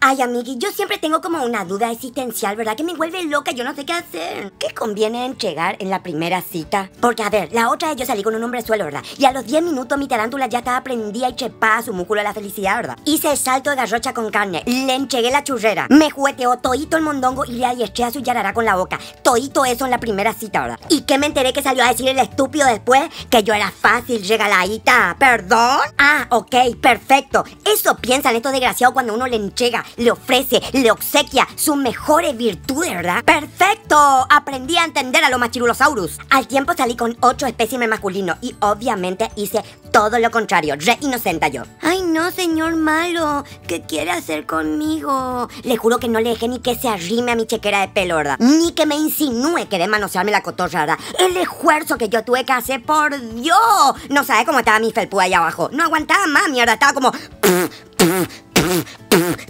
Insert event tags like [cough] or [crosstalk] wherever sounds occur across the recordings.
Ay, amigui, yo siempre tengo como una duda existencial, ¿verdad? Que me vuelve loca, yo no sé qué hacer. ¿Qué conviene entregar en la primera cita? Porque, a ver, la otra vez yo salí con un hombre suelo, ¿verdad? Y a los 10 minutos mi tarántula ya estaba prendida y chepada a su músculo de la felicidad, ¿verdad? Hice el salto de garrocha con carne, le entregué la churrera, me jugueteó toito el mondongo y le adiestré a su yarará con la boca. Toito eso en la primera cita, ¿verdad? ¿Y qué me enteré que salió a decir el estúpido después? Que yo era fácil, regaladita. ¿Perdón? Ah, ok, perfecto. Eso piensan estos desgraciados cuando uno le entrega le ofrece, le obsequia sus mejores virtudes, ¿verdad? ¡Perfecto! Aprendí a entender a los machirulosaurus. Al tiempo salí con ocho espécimes masculinos y obviamente hice todo lo contrario, re inocente yo. Ay, no, señor malo, ¿qué quiere hacer conmigo? Le juro que no le dejé ni que se arrime a mi chequera de pelo, ¿verdad? Ni que me insinúe que de manosearme la cotorra, ¿verdad? El esfuerzo que yo tuve que hacer, por Dios. No sabe cómo estaba mi felpú ahí abajo. No aguantaba más, mierda. Estaba como...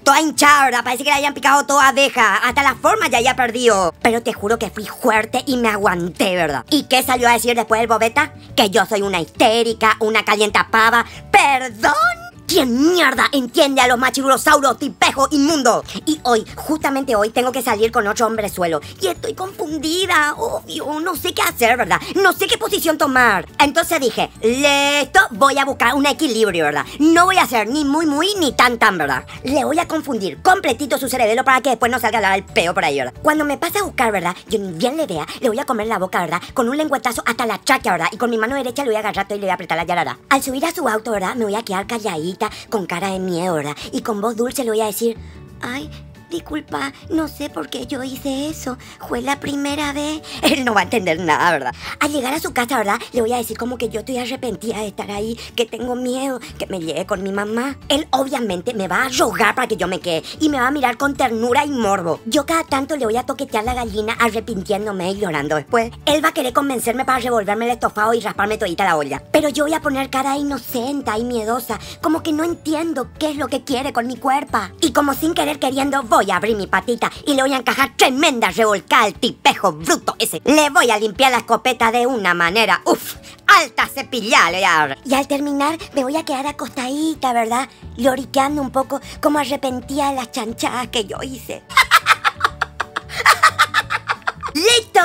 Toda hinchada, Parece que le hayan picado toda abeja. Hasta la forma ya haya perdido. Pero te juro que fui fuerte y me aguanté, ¿verdad? ¿Y qué salió a decir después el bobeta? Que yo soy una histérica, una calientapava. ¿Perdón? ¿Quién mierda entiende a los machirulosauros tipejo inmundo? Y hoy, justamente hoy, tengo que salir con otro hombre suelo. Y estoy confundida, obvio. No sé qué hacer, ¿verdad? No sé qué posición tomar. Entonces dije, listo, voy a buscar un equilibrio, ¿verdad? No voy a ser ni muy, muy, ni tan, tan, ¿verdad? Le voy a confundir completito su cerebelo para que después no salga el peo por ahí, ¿verdad? Cuando me pase a buscar, ¿verdad? Yo ni bien le vea, le voy a comer la boca, ¿verdad? Con un lengüetazo hasta la chaca, ¿verdad? Y con mi mano derecha le voy a agarrar todo y le voy a apretar la yarada. Al subir a su auto, ¿verdad? Me voy a quedar calladita con cara de miedo. Y con voz dulce le voy a decir, ay, Disculpa, no sé por qué yo hice eso. Fue la primera vez. [laughs] Él no va a entender nada, ¿verdad? Al llegar a su casa, ¿verdad? Le voy a decir como que yo estoy arrepentida de estar ahí, que tengo miedo, que me llegue con mi mamá. Él obviamente me va a rogar para que yo me quede y me va a mirar con ternura y morbo. Yo cada tanto le voy a toquetear la gallina arrepintiéndome y llorando después. Él va a querer convencerme para revolverme el estofado y rasparme todita la olla. Pero yo voy a poner cara inocente y miedosa, como que no entiendo qué es lo que quiere con mi cuerpo. Y como sin querer queriendo, voy a abrir mi patita y le voy a encajar tremenda revolcada al tipejo bruto ese. Le voy a limpiar la escopeta de una manera, uff, alta cepillale. Y al terminar me voy a quedar acostadita, ¿verdad? Lloriqueando un poco como arrepentía de las chanchadas que yo hice. [laughs] ¡Listo!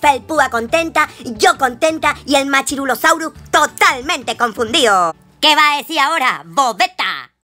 Felpúa contenta, yo contenta y el machirulosaurus totalmente confundido. ¿Qué va a decir ahora, Bobet?